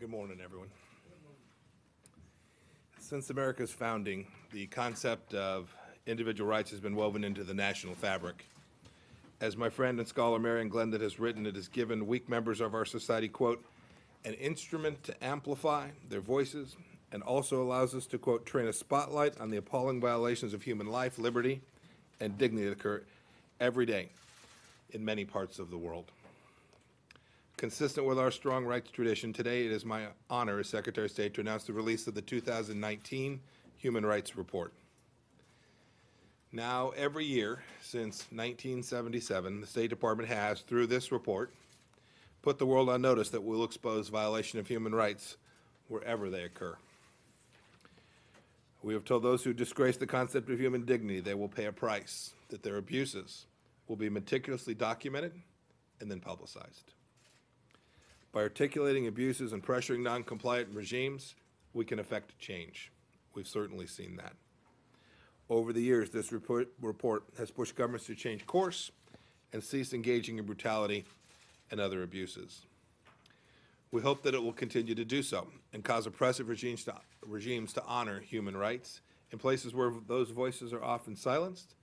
Good morning, everyone. Since America's founding, the concept of individual rights has been woven into the national fabric. As my friend and scholar Mary Ann Glendon has written, it has given weak members of our society, quote, an instrument to amplify their voices and also allows us to, quote, train a spotlight on the appalling violations of human life, liberty, and dignity that occur every day in many parts of the world. Consistent with our strong rights tradition, today it is my honor as Secretary of State to announce the release of the 2019 Human Rights Report. Now, every year since 1977, the State Department has, through this report, put the world on notice that we'll expose violation of human rights wherever they occur. We have told those who disgrace the concept of human dignity they will pay a price, that their abuses will be meticulously documented and then publicized. By articulating abuses and pressuring non-compliant regimes, we can affect change. We've certainly seen that. Over the years, this report, report has pushed governments to change course and cease engaging in brutality and other abuses. We hope that it will continue to do so and cause oppressive regimes to, regimes to honor human rights in places where those voices are often silenced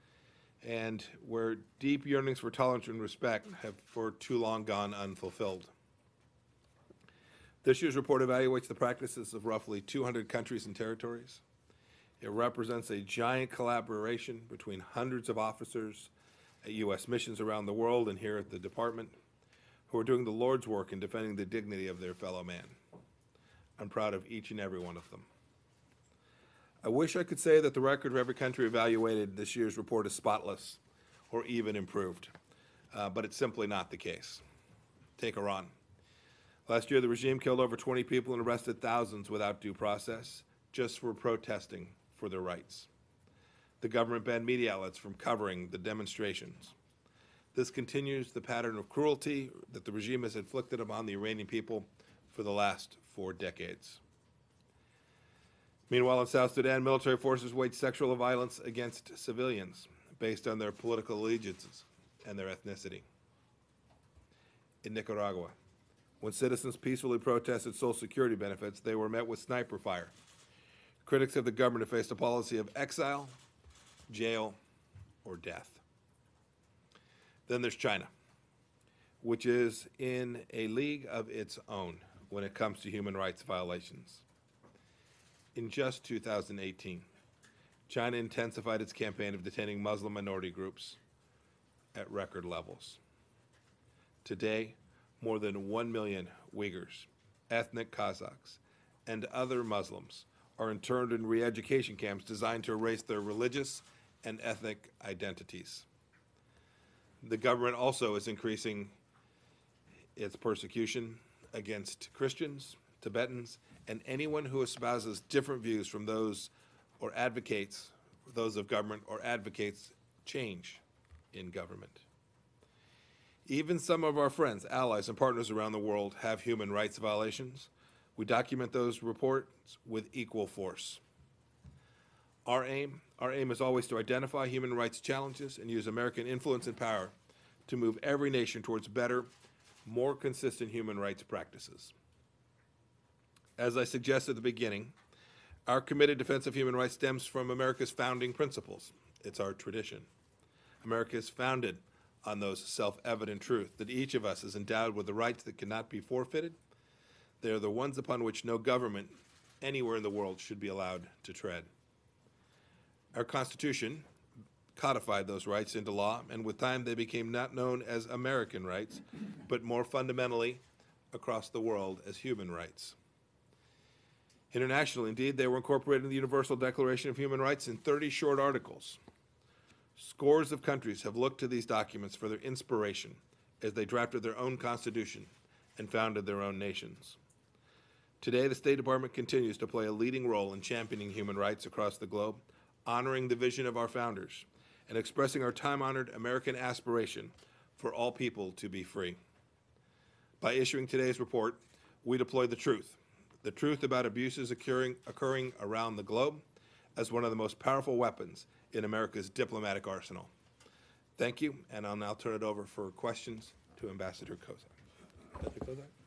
and where deep yearnings for tolerance and respect have for too long gone unfulfilled. This year's report evaluates the practices of roughly 200 countries and territories. It represents a giant collaboration between hundreds of officers at U.S. missions around the world and here at the Department who are doing the Lord's work in defending the dignity of their fellow man. I'm proud of each and every one of them. I wish I could say that the record of every country evaluated this year's report is spotless or even improved, uh, but it's simply not the case. Take Iran. Last year, the regime killed over 20 people and arrested thousands without due process just for protesting for their rights. The government banned media outlets from covering the demonstrations. This continues the pattern of cruelty that the regime has inflicted upon the Iranian people for the last four decades. Meanwhile, in South Sudan, military forces wage sexual violence against civilians based on their political allegiances and their ethnicity. In Nicaragua, when citizens peacefully protested Social Security benefits, they were met with sniper fire. Critics of the government have faced a policy of exile, jail, or death. Then there's China, which is in a league of its own when it comes to human rights violations. In just 2018, China intensified its campaign of detaining Muslim minority groups at record levels. Today, more than 1 million Uyghurs, ethnic Kazakhs, and other Muslims are interned in re-education camps designed to erase their religious and ethnic identities. The government also is increasing its persecution against Christians, Tibetans, and anyone who espouses different views from those or advocates, those of government, or advocates change in government. Even some of our friends, allies, and partners around the world have human rights violations. We document those reports with equal force. Our aim, our aim is always to identify human rights challenges and use American influence and power to move every nation towards better, more consistent human rights practices. As I suggested at the beginning, our committed defense of human rights stems from America's founding principles. It's our tradition. America is founded on those self-evident truths that each of us is endowed with the rights that cannot be forfeited. They are the ones upon which no government anywhere in the world should be allowed to tread. Our Constitution codified those rights into law, and with time they became not known as American rights, but more fundamentally across the world as human rights. Internationally, indeed, they were incorporated in the Universal Declaration of Human Rights in 30 short articles. Scores of countries have looked to these documents for their inspiration as they drafted their own constitution and founded their own nations. Today, the State Department continues to play a leading role in championing human rights across the globe, honoring the vision of our founders, and expressing our time-honored American aspiration for all people to be free. By issuing today's report, we deploy the truth, the truth about abuses occurring, occurring around the globe as one of the most powerful weapons in America's diplomatic arsenal. Thank you, and I'll now turn it over for questions to Ambassador Kozak. Ambassador Kozak?